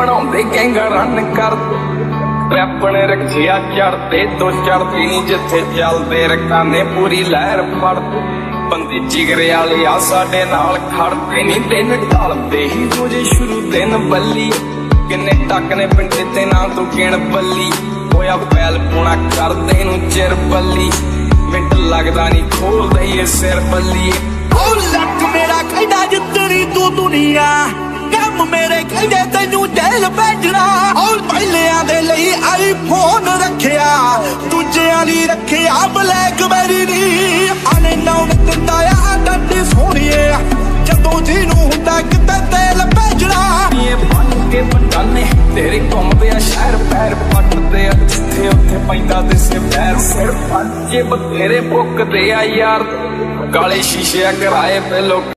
ਬਣਾਉਂਦੇ ਗੈਂਗਾ ਰਨ ਕਰ। ਆਪਣੇ ਰੱਖਿਆ ਚੜਦੇ ਤੋਂ ਚੜਦੀ ਨਹੀਂ ਜਿੱਥੇ ਚੱਲਦੇ ਰਕਾਨੇ ਪੂਰੀ ਲਹਿਰ ਫੜ। ਬੰਦੇ ਜਿਗਰੇ ਵਾਲੇ ਆ ਸਾਡੇ ਨਾਲ ਖੜਦੇ ਨਹੀਂ ਦਿਨ ਢਲਦੇ ਹੀ ਰੋਜੇ ਸ਼ੁਰੂ ਦਿਨ ਬੱਲੀ। ਕਿੰਨੇ ਟੱਕ ਨੇ ਪਿੰਡ ਤੇ ਨਾ ਤੂੰ ਕਿਣ ਬੱਲੀ। ਹੋਇਆ ਪੈਲ ਪੂਣਾ ਕਰਦੇ ਨੂੰ ਚਿਰ ਬੱਲੀ। ਮਿੰਟ ਲੱਗਦਾ ਨਹੀਂ ਖੋਲਦਾ ਇਹ ਸਿਰ ਬੱਲੀ। ਉਹ ਲੱਕ ਮੇਰਾ ਕਹਿੰਦਾ ਜਿੱਤਣੀ ਤੂੰ ਦੁਨੀਆ। ਕੰਮ ਮੇਰੇ ਕਹਿੰਦੇ ਦੂਜਿਆਂ ਲਈ ਰੱਖਿਆ ਬਲੈਕਬੈਰੀ ਨਹੀਂ ਆਨੇ ਨਾਉ ਦਿੰਦਾ ਆ ਡੱਡੀ ਸੋਹਣੀਏ। ਜਦੋਂ ਜੀ ਨੂੰ ਹੁੰਦਾ ਕਿਤੇ ਤੇਲ ਭੇਜਣਾ। ਇਹ ਬਣ ਕੇ ਬਟਾਨੇ ਤੇਰੇ ਘੁੰਮਦੇ ਆ ਸ਼ਹਿਰ, ਪੈਰ ਪੱਟਦੇ ਆ। ਜਿੱਥੇ ਉੱਥੇ ਪੈਂਦਾ ਦਿਸੇ ਪੈਰ, ਸਿਰ ਪੰਜੇ ਬਥੇਰੇ ਬੁੱਕਦੇ ਆ ਯਾਰ। ਕਾਲੇ ਸ਼ੀਸ਼ੇ ਕਰਾਏ ਪੇ ਲੋਕ